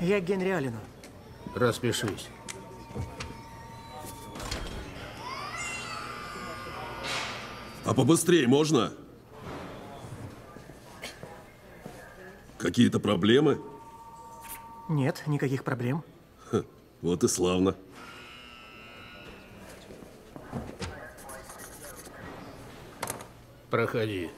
Я к Генри Аллену. Распишись. А побыстрее можно? Какие-то проблемы? Нет, никаких проблем. Ха, вот и славно. Проходи.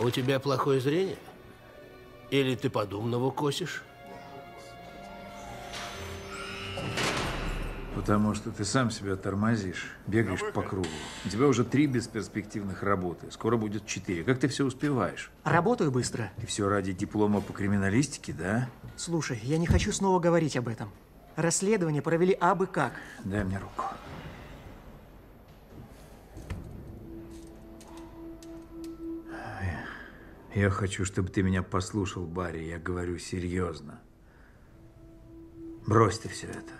У тебя плохое зрение? Или ты подумного косишь? Потому что ты сам себя тормозишь, бегаешь по кругу. У тебя уже три бесперспективных работы. Скоро будет четыре. Как ты все успеваешь? Работаю быстро. И все ради диплома по криминалистике, да? Слушай, я не хочу снова говорить об этом. Расследование провели абы как. Дай мне руку. Я хочу, чтобы ты меня послушал, Барри. Я говорю серьезно. Брось ты все это.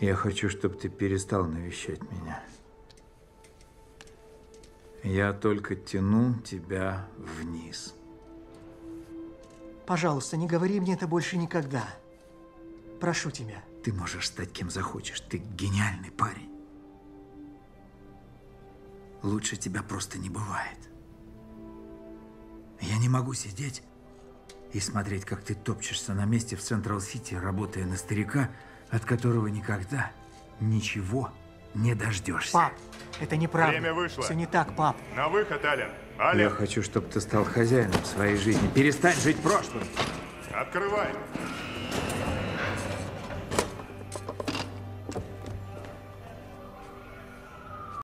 Я хочу, чтобы ты перестал навещать меня. Я только тяну тебя вниз. Пожалуйста, не говори мне это больше никогда. Прошу тебя. Ты можешь стать кем захочешь. Ты гениальный парень. Лучше тебя просто не бывает. Я не могу сидеть и смотреть, как ты топчешься на месте в Централ-Сити, работая на старика, от которого никогда ничего не дождешься. Пап, это неправда. Время вышло. Все не так, пап. На выход, Ален. Я Ален, хочу, чтобы ты стал хозяином своей жизни. Перестань жить прошлым. открывай.